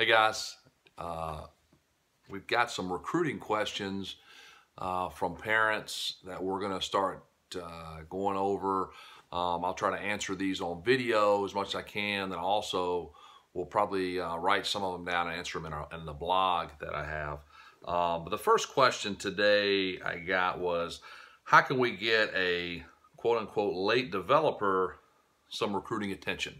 Hey guys, uh, we've got some recruiting questions uh, from parents that we're going to start uh, going over. Um, I'll try to answer these on video as much as I can. Then also, we'll probably uh, write some of them down and answer them in, our, in the blog that I have. Um, but the first question today I got was, how can we get a quote unquote late developer some recruiting attention?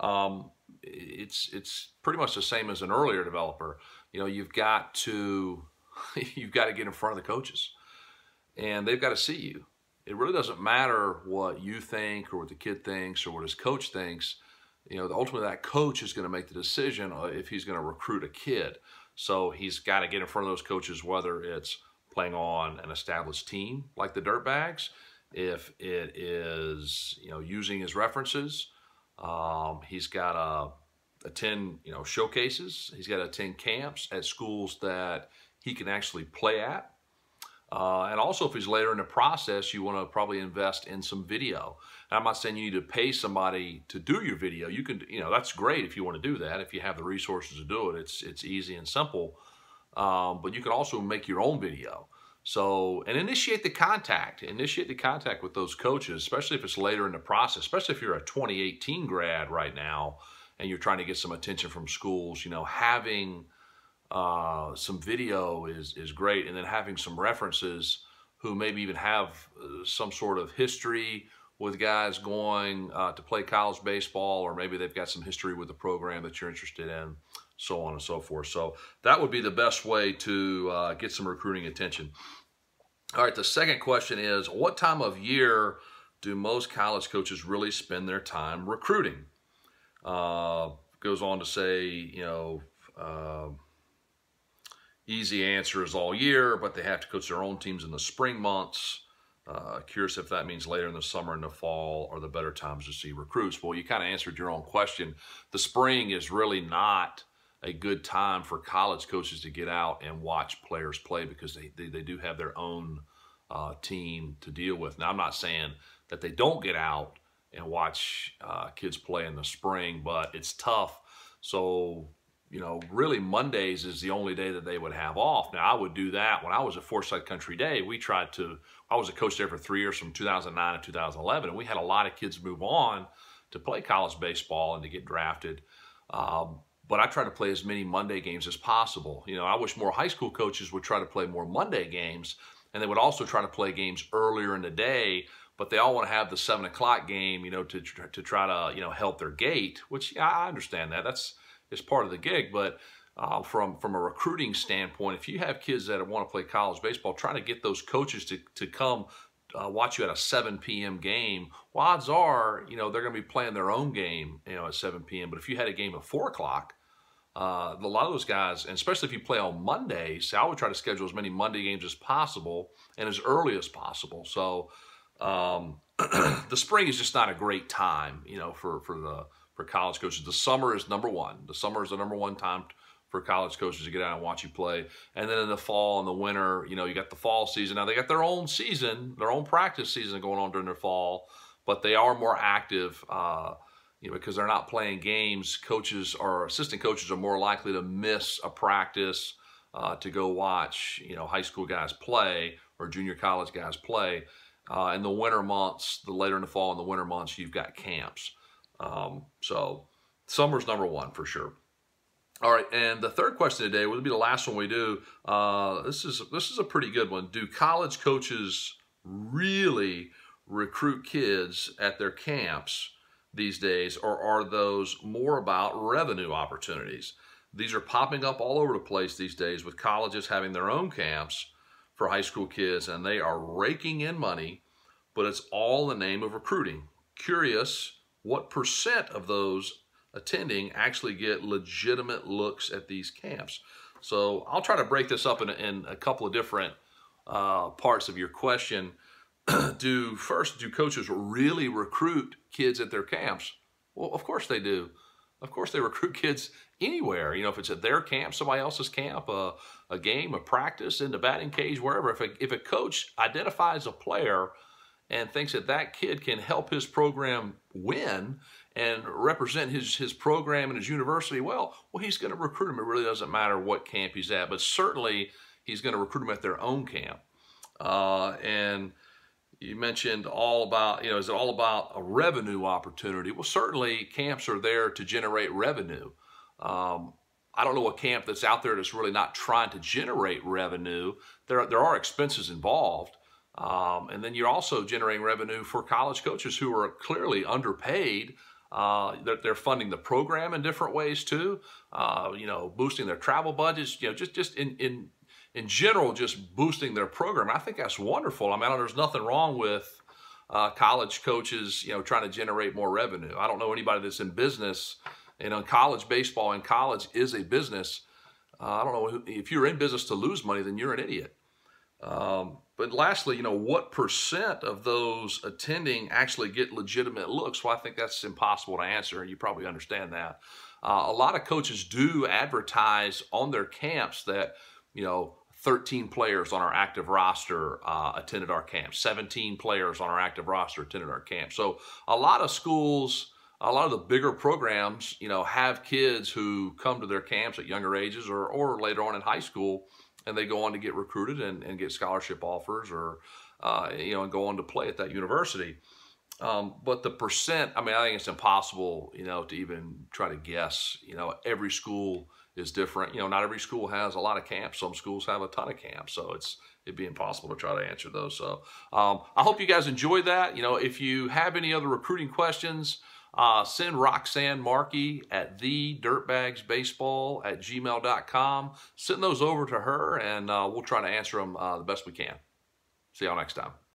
Um, it's it's pretty much the same as an earlier developer. You know, you've got to you've got to get in front of the coaches, and they've got to see you. It really doesn't matter what you think or what the kid thinks or what his coach thinks. You know, ultimately that coach is going to make the decision if he's going to recruit a kid. So he's got to get in front of those coaches, whether it's playing on an established team like the Dirtbags, if it is you know using his references um, he's got to attend, you know, showcases. He's got to attend camps at schools that he can actually play at. Uh, and also, if he's later in the process, you want to probably invest in some video. And I'm not saying you need to pay somebody to do your video. You can, you know, that's great if you want to do that. If you have the resources to do it, it's it's easy and simple. Um, but you can also make your own video. So, and initiate the contact, initiate the contact with those coaches, especially if it's later in the process, especially if you're a 2018 grad right now and you're trying to get some attention from schools, you know, having uh, some video is, is great. And then having some references who maybe even have uh, some sort of history with guys going uh, to play college baseball, or maybe they've got some history with the program that you're interested in, so on and so forth. So that would be the best way to uh, get some recruiting attention. All right, the second question is what time of year do most college coaches really spend their time recruiting? Uh, goes on to say, you know, uh, easy answer is all year, but they have to coach their own teams in the spring months. Uh, curious if that means later in the summer and the fall are the better times to see recruits. Well, you kind of answered your own question. The spring is really not a good time for college coaches to get out and watch players play because they, they, they do have their own uh, team to deal with. Now, I'm not saying that they don't get out and watch uh, kids play in the spring, but it's tough. So, you know, really Mondays is the only day that they would have off. Now, I would do that when I was at Forsyth Country Day. We tried to, I was a coach there for three years from 2009 to 2011, and we had a lot of kids move on to play college baseball and to get drafted. Um, but I try to play as many Monday games as possible. You know, I wish more high school coaches would try to play more Monday games, and they would also try to play games earlier in the day. But they all want to have the seven o'clock game, you know, to to try to you know help their gate. Which yeah, I understand that that's it's part of the gig, but. Uh, from from a recruiting standpoint, if you have kids that want to play college baseball, trying to get those coaches to to come uh, watch you at a 7 p.m. game, well, odds are, you know, they're going to be playing their own game, you know, at 7 p.m. But if you had a game at 4 o'clock, uh, a lot of those guys, and especially if you play on Mondays, I would try to schedule as many Monday games as possible and as early as possible. So um, the spring is just not a great time, you know, for for the for college coaches. The summer is number one. The summer is the number one time for college coaches to get out and watch you play. And then in the fall and the winter, you know, you got the fall season. Now they got their own season, their own practice season going on during their fall, but they are more active. Uh, you know, because they're not playing games, coaches or assistant coaches are more likely to miss a practice uh, to go watch, you know, high school guys play or junior college guys play. Uh, in the winter months, the later in the fall and the winter months, you've got camps. Um, so summer's number one for sure. All right, and the third question today will be the last one we do. Uh, this is this is a pretty good one. Do college coaches really recruit kids at their camps? These days, or are those more about revenue opportunities? These are popping up all over the place these days with colleges having their own camps for high school kids, and they are raking in money, but it's all in the name of recruiting. Curious what percent of those attending actually get legitimate looks at these camps. So I'll try to break this up in, in a couple of different uh, parts of your question. do first do coaches really recruit kids at their camps well of course they do of course they recruit kids anywhere you know if it's at their camp somebody else's camp a, a game a practice in the batting cage wherever if a, if a coach identifies a player and thinks that that kid can help his program win and represent his his program and his university well, well, he's going to recruit him. It really doesn't matter what camp he's at, but certainly he's going to recruit him at their own camp. Uh, and you mentioned all about, you know, is it all about a revenue opportunity? Well, certainly camps are there to generate revenue. Um, I don't know a camp that's out there that's really not trying to generate revenue. There, there are expenses involved. Um, and then you're also generating revenue for college coaches who are clearly underpaid. Uh, they're, they're, funding the program in different ways too. Uh, you know, boosting their travel budgets. You know, just just in in in general, just boosting their program. I think that's wonderful. I mean, there's nothing wrong with uh, college coaches, you know, trying to generate more revenue. I don't know anybody that's in business and on college baseball and college is a business. Uh, I don't know if you're in business to lose money, then you're an idiot. Um, but lastly, you know, what percent of those attending actually get legitimate looks? Well, I think that's impossible to answer, and you probably understand that. Uh, a lot of coaches do advertise on their camps that, you know, 13 players on our active roster uh, attended our camp. 17 players on our active roster attended our camp. So a lot of schools a lot of the bigger programs, you know, have kids who come to their camps at younger ages or, or later on in high school, and they go on to get recruited and, and get scholarship offers or, uh, you know, and go on to play at that university. Um, but the percent, I mean, I think it's impossible, you know, to even try to guess. You know, every school is different. You know, not every school has a lot of camps. Some schools have a ton of camps, so it's it'd be impossible to try to answer those. So um, I hope you guys enjoyed that. You know, if you have any other recruiting questions, uh, send Roxanne Markey at the dirtbagsbaseball at gmail.com. Send those over to her and uh, we'll try to answer them uh, the best we can. See y'all next time.